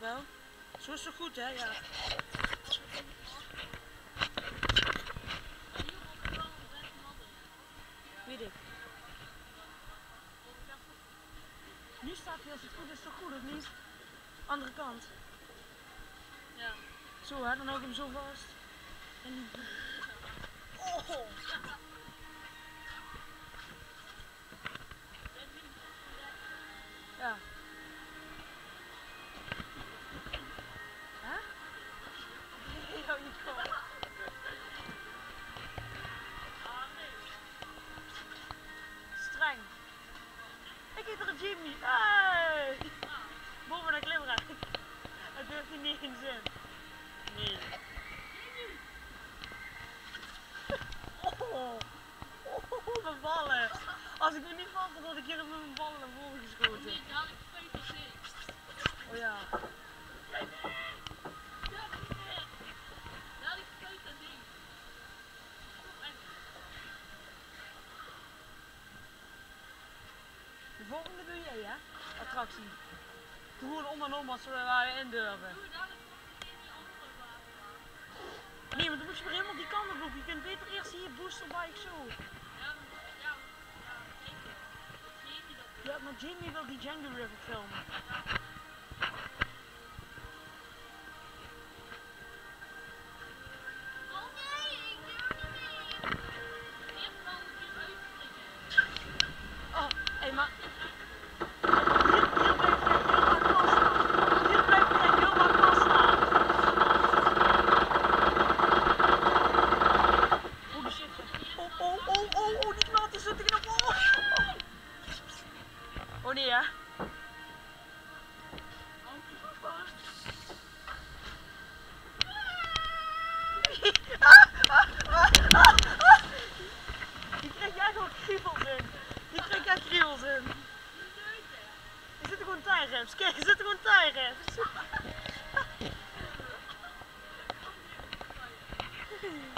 Jawel. Zo is het goed, hè? Ja. Weet ik. Nu staat hij als het goed is toch goed, of niet? Andere kant. Ja. Zo hè, dan hou ik hem zo vast. En die... Oh! Als ik me niet vast had, had ik hier met mijn ballen naar voren geschoten. Nee, dadelijk peper zit. Oh ja. Dadelijk peper ding. De volgende doe jij, hè? Attractie. Gewoon om en om als we waar in durven. Nee, maar dan moet je weer helemaal die kant op. Je kunt beter eerst hier boosterbike zo. Je dat? Ja, maar Jamie wil die Django River filmen. Tijreps. Kijk, er zitten gewoon tijreps.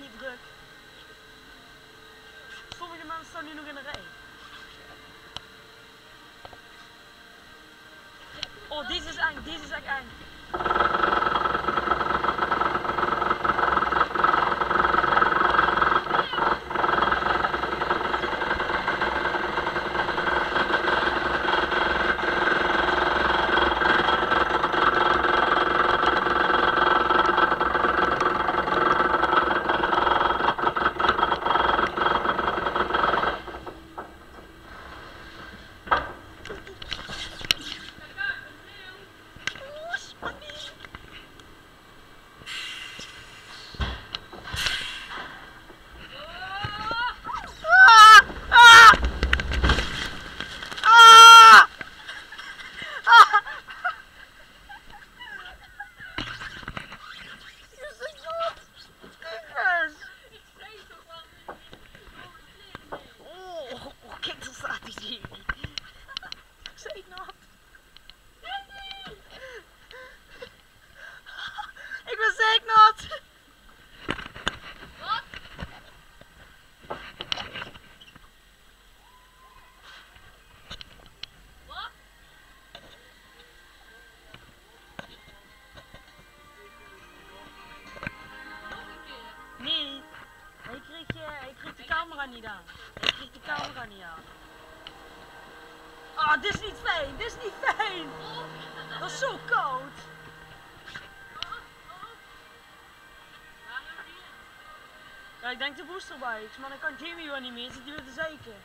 Niet druk. Sommige mensen staan nu nog in de rij. Oh, deze is eng, deze is echt eng. Niet aan. De camera niet aan. Ah, dit is niet fijn, dit is niet fijn. Dat is zo koud. Ja, ik denk de boosterbikes, maar dan kan Jamie wel niet meer, zit hij weer te zeiken.